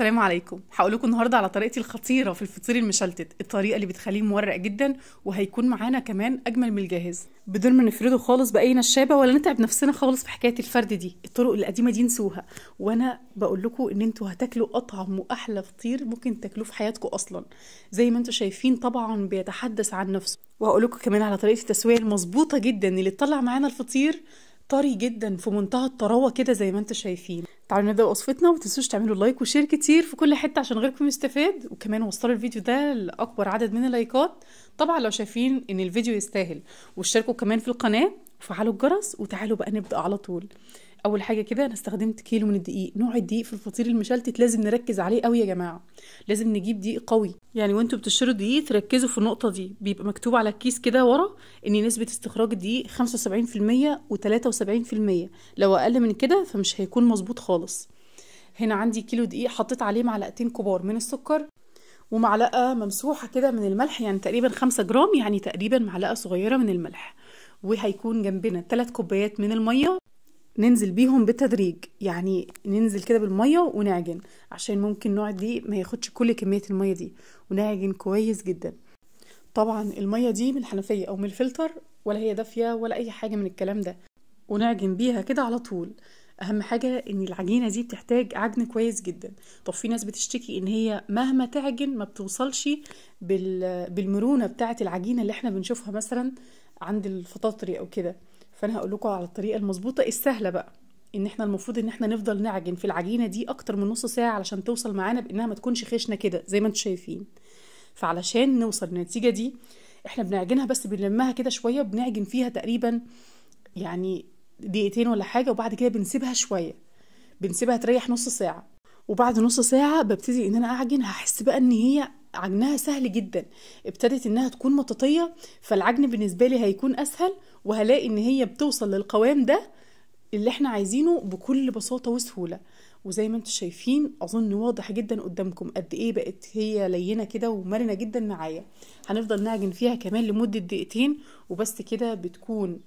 السلام عليكم. هقول لكم النهارده على طريقتي الخطيرة في الفطير المشلتت. الطريقة اللي بتخليه مورق جدا وهيكون معانا كمان أجمل من الجاهز. بدون ما نفرده خالص باي نشابه ولا نتعب نفسنا خالص في حكاية الفرد دي. الطرق القديمة دي نسوها. وأنا بقول لكم إن أنتوا هتاكلوا أطعم وأحلى فطير ممكن تاكلوه في حياتكم أصلا. زي ما أنتوا شايفين طبعا بيتحدث عن نفسه. وهقول لكم كمان على طريقة التسوية المظبوطة جدا اللي تطلع معانا الفطير طري جدا في منتهى الطراوة كده زي ما أنتوا شايفين. تعالوا نبدأ وصفتنا وما تنسوش تعملوا like و share كتير في كل حتة عشان غيركم يستفاد. وكمان وصلوا الفيديو ده لأكبر عدد من اللايكات. طبعا لو شايفين إن الفيديو يستاهل واشتركوا كمان في القناة وفعلوا الجرس وتعالوا بقى نبدأ على طول. أول حاجة كده أنا استخدمت كيلو من الدقيق. نوع الدقيق في الفطير المشلتت لازم نركز عليه قوي يا جماعة. لازم نجيب دقيق قوي. يعني وأنتوا بتشتروا دقيق تركزوا في النقطة دي. بيبقى مكتوب على الكيس كده ورا إن نسبة استخراج الدقيق 75% و73% لو أقل من كده فمش هيكون مظبوط خالص. هنا عندي كيلو دقيق حطيت عليه معلقتين كبار من السكر ومعلقة ممسوحة كده من الملح يعني تقريبا 5 جرام يعني تقريبا معلقة صغيرة من الملح. وهيكون جنبنا 3 كوبايات من المية. ننزل بيهم بالتدريج يعني ننزل كده بالمية ونعجن عشان ممكن نوع الدقيق ما ياخدش كل كمية المية دي ونعجن كويس جدا. طبعا المية دي من الحنفية أو من الفلتر ولا هي دافية ولا أي حاجة من الكلام ده ونعجن بيها كده على طول. أهم حاجة إن العجينة دي بتحتاج عجن كويس جدا. طب في ناس بتشتكي إن هي مهما تعجن ما بتوصلش بالمرونة بتاعة العجينة اللي إحنا بنشوفها مثلا عند الفطاطري أو كده. فأنا هقول لكم على الطريقة المظبوطة السهلة بقى إن إحنا المفروض إن إحنا نفضل نعجن في العجينة دي أكتر من نص ساعة علشان توصل معانا بإنها ما تكونش خشنة كده زي ما أنتم شايفين. فعلشان نوصل للنتيجة دي إحنا بنعجنها بس بنلمها كده شوية بنعجن فيها تقريبا يعني دقيقتين ولا حاجة وبعد كده بنسيبها شوية بنسيبها تريح نص ساعة. وبعد نص ساعة ببتدي إن أنا أعجن هحس بقى إن هي عجنها سهل جدا ابتدت إنها تكون مطاطية فالعجن بالنسبة لي هيكون أسهل وهلاقي إن هي بتوصل للقوام ده اللي إحنا عايزينه بكل بساطة وسهولة. وزي ما أنتم شايفين أظن واضح جدا قدامكم قد إيه بقت هي لينة كده ومرنة جدا معايا. هنفضل نعجن فيها كمان لمدة دقيقتين وبس كده بتكون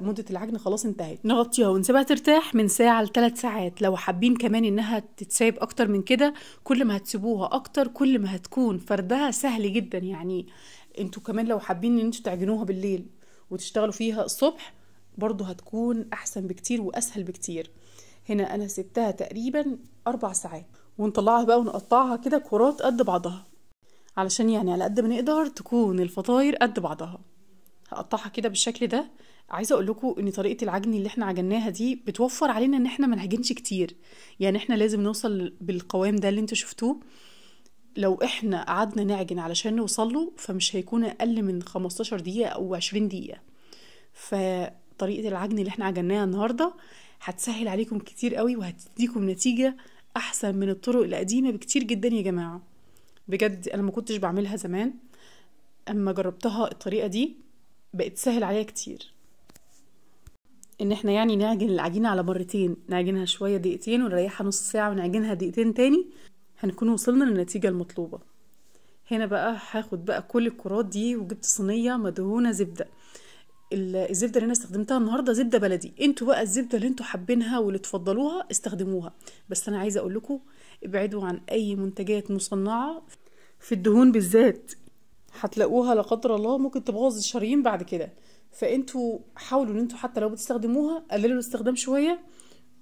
مدة العجن خلاص انتهت. نغطيها ونسيبها ترتاح من ساعة لثلاث ساعات. لو حابين كمان إنها تتساب أكتر من كده كل ما هتسيبوها أكتر كل ما هتكون فردها سهل جدا. يعني أنتوا كمان لو حابين إن أنتوا تعجنوها بالليل وتشتغلوا فيها الصبح برضو هتكون أحسن بكتير وأسهل بكتير. هنا أنا سبتها تقريبا أربع ساعات. ونطلعها بقى ونقطعها كده كرات قد بعضها. علشان يعني على قد ما نقدر تكون الفطاير قد بعضها. هقطعها كده بالشكل ده. عايزة أقول لكم إن طريقة العجن اللي إحنا عجناها دي بتوفر علينا إن إحنا ما نعجنش كتير. يعني إحنا لازم نوصل بالقوام ده اللي أنتوا شفتوه. لو إحنا قعدنا نعجن علشان نوصل له فمش هيكون أقل من 15 دقيقة أو 20 دقيقة. فطريقة العجن اللي إحنا عجناها النهارده هتسهل عليكم كتير قوي وهتديكم نتيجة أحسن من الطرق القديمة بكتير جدا يا جماعة. بجد أنا ما كنتش بعملها زمان أما جربتها الطريقة دي بقت سهل عليا كتير. إن إحنا يعني نعجن العجينة على مرتين نعجنها شوية دقيقتين ونريحها نص ساعة ونعجنها دقيقتين تاني هنكون وصلنا للنتيجة المطلوبة. هنا بقى هاخد بقى كل الكرات دي وجبت صينية مدهونة زبدة. الزبدة اللي أنا استخدمتها النهارده زبدة بلدي. أنتوا بقى الزبدة اللي أنتوا حابينها واللي تفضلوها استخدموها. بس أنا عايزة أقول لكم ابعدوا عن أي منتجات مصنعة. في الدهون بالذات هتلاقوها لا قدر الله ممكن تبوظ الشرايين بعد كده. فانتوا حاولوا إن أنتوا حتى لو بتستخدموها قللوا الاستخدام شوية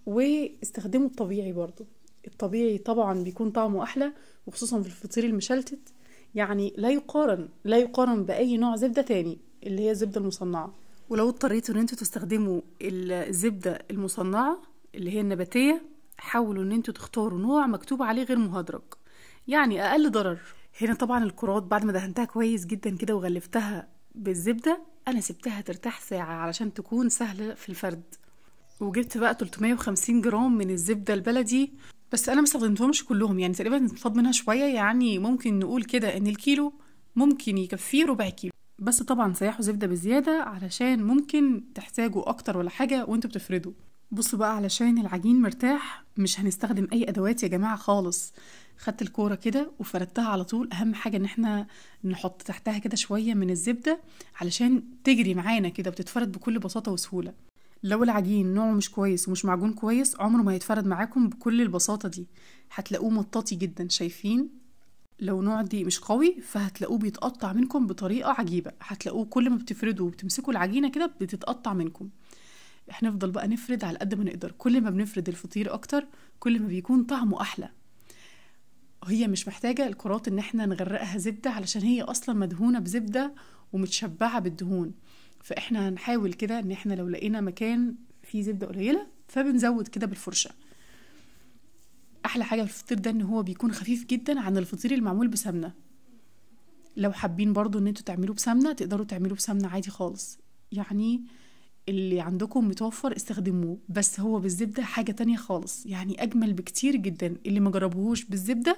واستخدموا الطبيعي برضو. الطبيعي طبعا بيكون طعمه أحلى وخصوصا في الفطير المشلتت. يعني لا يقارن لا يقارن بأي نوع زبدة تاني اللي هي الزبدة المصنعة. ولو اضطريتوا إن أنتوا تستخدموا الزبدة المصنعة اللي هي النباتية حاولوا إن أنتوا تختاروا نوع مكتوب عليه غير مهدرج. يعني أقل ضرر. هنا طبعا الكرات بعد ما دهنتها كويس جدا كده وغلفتها بالزبدة أنا سبتها ترتاح ساعة علشان تكون سهلة في الفرد. وجبت بقى 350 جرام من الزبدة البلدي. بس أنا ما استخدمتهمش كلهم يعني تقريبا فاض منها شوية يعني ممكن نقول كده إن الكيلو ممكن يكفيه ربع كيلو. بس طبعا سيحوا زبده بزيادة علشان ممكن تحتاجوا أكتر ولا حاجة وأنتوا بتفردوا. بصوا بقى علشان العجين مرتاح مش هنستخدم أي أدوات يا جماعة خالص. خدت الكورة كده وفردتها على طول. أهم حاجة إن إحنا نحط تحتها كده شوية من الزبدة علشان تجري معانا كده وتتفرد بكل بساطة وسهولة. لو العجين نوعه مش كويس ومش معجون كويس عمره ما هيتفرد معاكم بكل البساطة دي. هتلاقوه مطاطي جدا شايفين؟ لو نوع دي مش قوي فهتلاقوه بيتقطع منكم بطريقة عجيبة. هتلاقوه كل ما بتفردوا وبتمسكوا العجينة كده بتتقطع منكم. هنفضل بقى نفرد على قد ما نقدر. كل ما بنفرد الفطير أكتر كل ما بيكون طعمه أحلى. هي مش محتاجة الكرات إن إحنا نغرقها زبدة علشان هي أصلا مدهونة بزبدة ومتشبعة بالدهون. فإحنا هنحاول كده إن إحنا لو لقينا مكان فيه زبدة قليلة فبنزود كده بالفرشة. أحلى حاجة في الفطير ده إن هو بيكون خفيف جدا عن الفطير المعمول بسمنة. لو حابين برضو إن أنتوا تعملوه بسمنة تقدروا تعملوه بسمنة عادي خالص. يعني اللي عندكم متوفر استخدموه بس هو بالزبدة حاجة تانية خالص. يعني أجمل بكتير جدا. اللي ما جربوهوش بالزبدة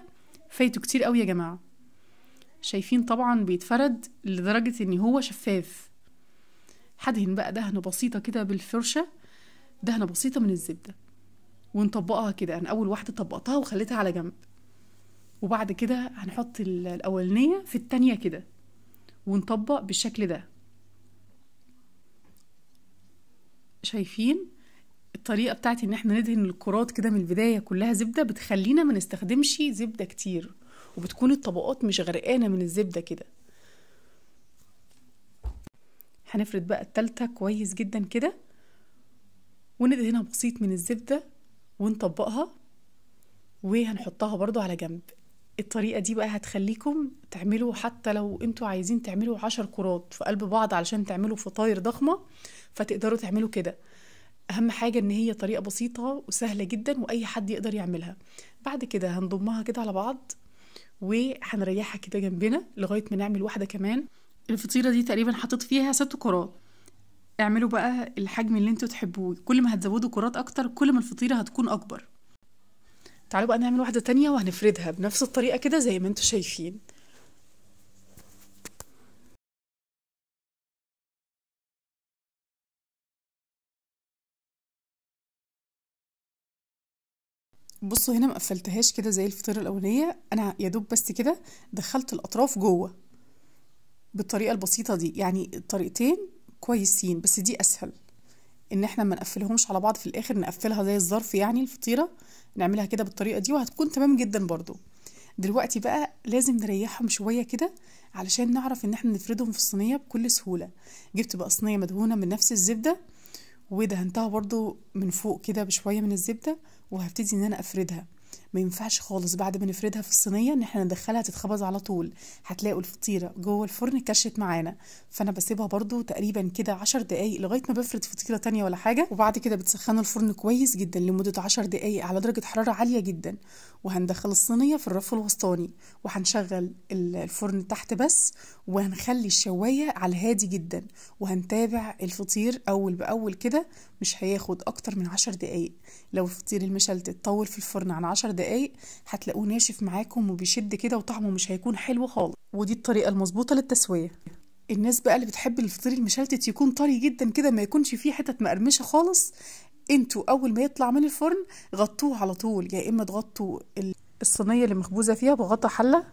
فايته كتير قوي يا جماعة. شايفين طبعا بيتفرد لدرجة إن هو شفاف. هدهن بقى دهنة بسيطة كده بالفرشة دهنة بسيطة من الزبدة ونطبقها كده. أنا أول واحدة طبقتها وخليتها على جنب. وبعد كده هنحط الأولانية في التانية كده ونطبق بالشكل ده. شايفين؟ الطريقة بتاعتي إن إحنا ندهن الكرات كده من البداية كلها زبدة بتخلينا ما نستخدمش زبدة كتير وبتكون الطبقات مش غرقانة من الزبدة كده. هنفرد بقى التالتة كويس جدا كده. وندهنها بسيط من الزبدة ونطبقها وهنحطها برضو على جنب. الطريقة دي بقى هتخليكم تعملوا حتى لو أنتوا عايزين تعملوا عشر كرات في قلب بعض علشان تعملوا فطاير ضخمة فتقدروا تعملوا كده. أهم حاجة إن هي طريقة بسيطة وسهلة جدا وأي حد يقدر يعملها. بعد كده هنضمها كده على بعض وهنريحها كده جنبنا لغاية ما نعمل واحدة كمان. الفطيرة دي تقريبا حطيت فيها ست كرات. اعملوا بقى الحجم اللي أنتوا تحبوه. كل ما هتزودوا كرات أكتر كل ما الفطيرة هتكون أكبر. تعالوا بقى نعمل واحدة تانية وهنفردها بنفس الطريقة كده زي ما أنتوا شايفين. بصوا هنا مقفلتهاش كده زي الفطيرة الأولانية. أنا يا دوب بس كده دخلت الأطراف جوه. بالطريقة البسيطة دي. يعني الطريقتين كويسين بس دي أسهل. إن إحنا ما نقفلهمش على بعض في الآخر نقفلها زي الظرف يعني الفطيرة نعملها كده بالطريقة دي وهتكون تمام جدا برضو. دلوقتي بقى لازم نريحهم شوية كده علشان نعرف إن إحنا نفردهم في الصينية بكل سهولة. جبت بقى صينية مدهونة من نفس الزبدة ودهنتها برضو من فوق كده بشوية من الزبدة وهبتدي إن أنا أفردها. ما ينفعش خالص بعد ما نفردها في الصينية إن إحنا ندخلها تتخبز على طول. هتلاقوا الفطيرة جوه الفرن كشت معانا. فأنا بسيبها برضو تقريبا كده عشر دقايق لغاية ما بفرد فطيرة تانية ولا حاجة. وبعد كده بتسخنوا الفرن كويس جدا لمدة عشر دقايق على درجة حرارة عالية جدا. وهندخل الصينية في الرف الوسطاني. وهنشغل الفرن تحت بس. وهنخلي الشواية على الهادي جدا. وهنتابع الفطير أول بأول كده. مش هياخد أكتر من عشر دقايق. لو الفطير المشلتت طول في الفرن عن عشر دقايق هتلاقوه ناشف معاكم وبيشد كده وطعمه مش هيكون حلو خالص. ودي الطريقة المظبوطة للتسوية. الناس بقى اللي بتحب الفطير المشلتت يكون طري جدا كده ما يكونش فيه حتت مقرمشة خالص. أنتوا أول ما يطلع من الفرن غطوه على طول. يا إما تغطوا الصينية اللي مخبوزة فيها بغطا حلة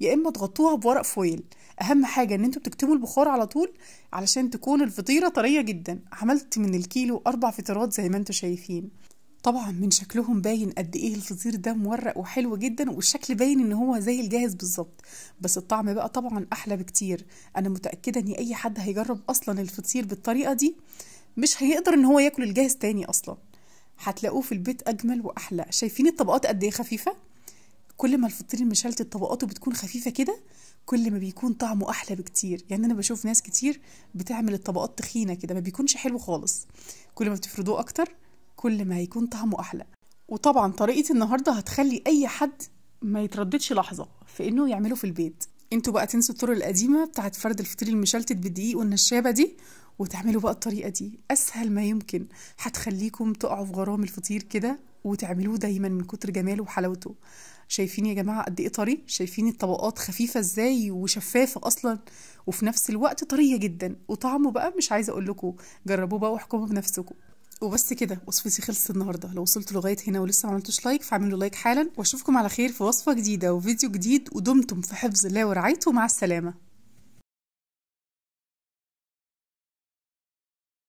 يا إما تغطوها بورق فويل. أهم حاجة إن أنتوا بتكتموا البخار على طول علشان تكون الفطيرة طرية جدا. عملت من الكيلو أربع فطيرات زي ما أنتوا شايفين. طبعا من شكلهم باين قد إيه الفطير ده مورق وحلو جدا والشكل باين إن هو زي الجاهز بالظبط. بس الطعم بقى طبعا أحلى بكتير. أنا متأكدة إن أي حد هيجرب أصلا الفطير بالطريقة دي مش هيقدر إن هو ياكل الجاهز تاني أصلا. هتلاقوه في البيت أجمل وأحلى. شايفين الطبقات قد إيه خفيفة؟ كل ما الفطير المشلتت طبقاته بتكون خفيفة كده كل ما بيكون طعمه أحلى بكتير. يعني أنا بشوف ناس كتير بتعمل الطبقات تخينة كده ما بيكونش حلو خالص. كل ما بتفردوه أكتر كل ما هيكون طعمه أحلى. وطبعا طريقة النهارده هتخلي أي حد ما يترددش لحظة في إنه يعمله في البيت. أنتوا بقى تنسوا الطرق القديمة بتاعت فرد الفطير المشلتت بالدقيق والنشابة دي وتعملوا بقى الطريقة دي. أسهل ما يمكن. هتخليكم تقعوا في غرام الفطير كده وتعملوه دايما من كتر جماله وحلاوته. شايفين يا جماعة قد إيه طري؟ شايفين الطبقات خفيفة إزاي وشفافة أصلا؟ وفي نفس الوقت طرية جدا. وطعمه بقى مش عايزة أقول لكم جربوه بقى واحكموا بنفسكم. وبس كده. وصفتي خلصت النهارده. لو وصلتوا لغاية هنا ولسه ما عملتوش like فاعملوا like حالا. وأشوفكم على خير في وصفة جديدة وفيديو جديد ودمتم في حفظ الله ورعايته. مع السلامة.